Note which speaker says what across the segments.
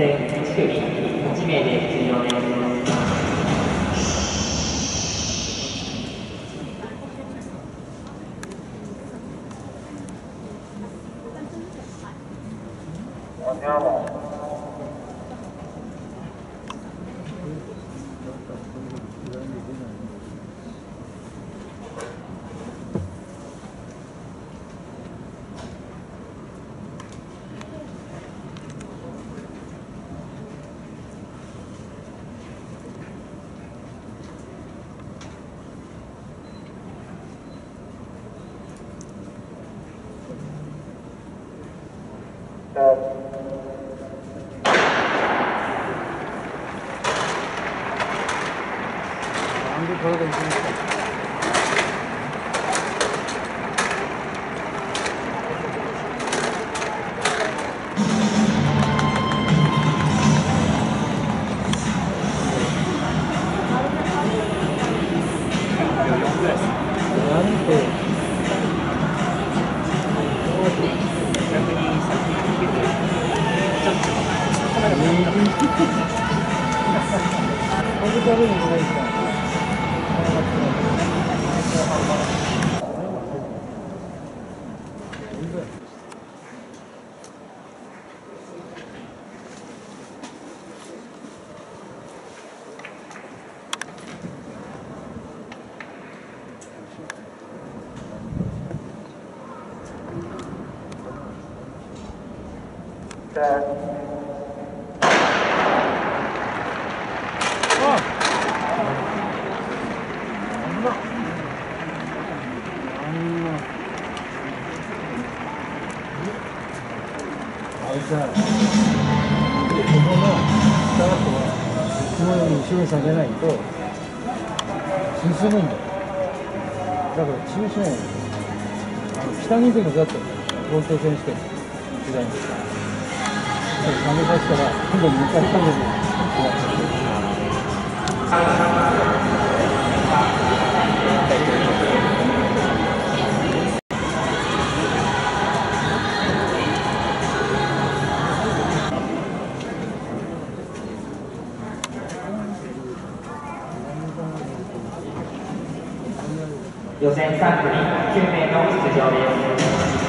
Speaker 1: 線1組8名で終了です。Yeah.
Speaker 2: なんで体にしますかなんてなんで食べるのないですか？that はいつもより後ろに下げないと進むんだよ。だから中心をあの北に行くのだったの東京選手権の時代に。下げさせたら今度向かい下げる。
Speaker 1: 予選3組9名の出場です。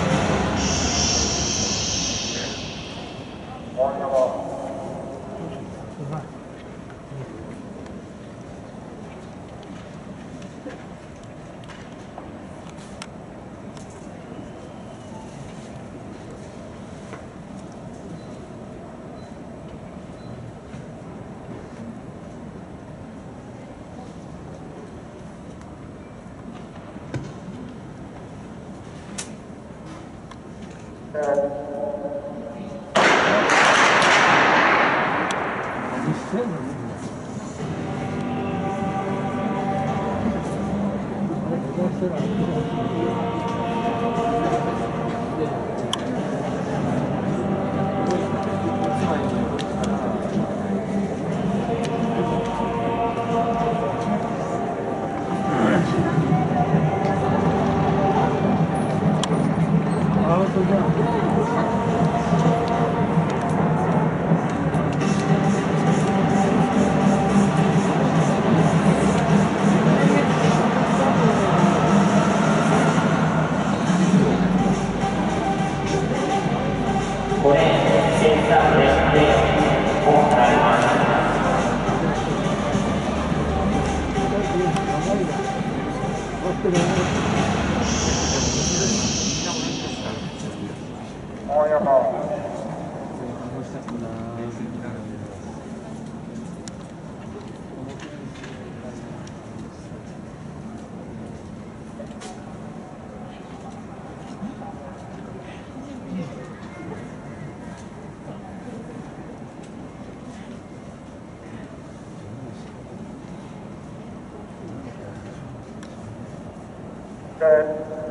Speaker 2: 実践アウ在。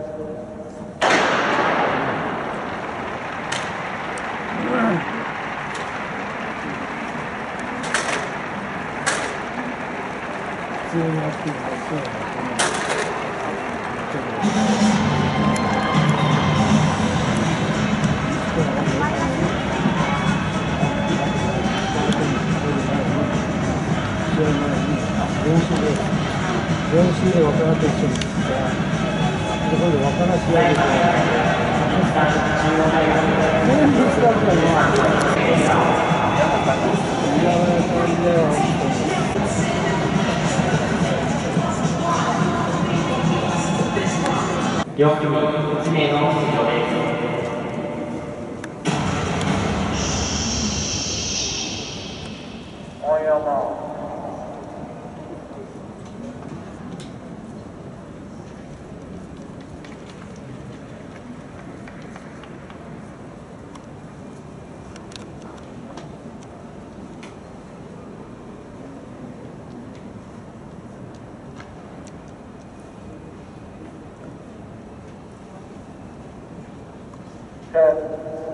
Speaker 2: 通にやっています。練習で若菜と一緒に行ってそこで若菜仕上げて全部使ったのい。
Speaker 1: 4組1名の出場です。
Speaker 3: Oh, yeah, no. đồ.